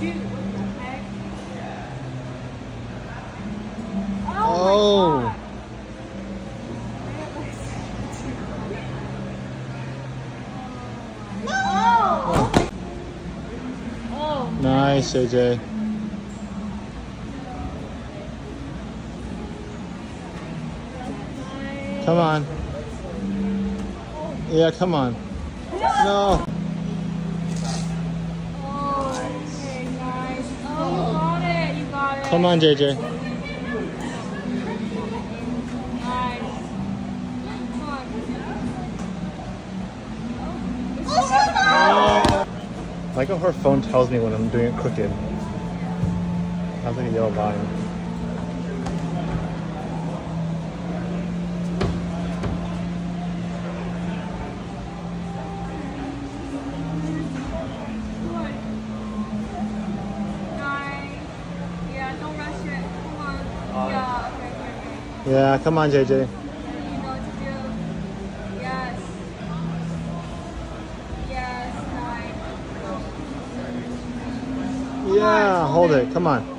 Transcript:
Oh. Oh. Nice, AJ. Come on. Yeah, come on. No. Come on, JJ. Come. Like how her phone tells me when I'm doing it crooked. Sounds like a yellow line. Yeah, come on, JJ. You know what to do. Yes. Yes. Yeah, hold it. Come on. Yeah. We can move on.